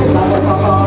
Bye.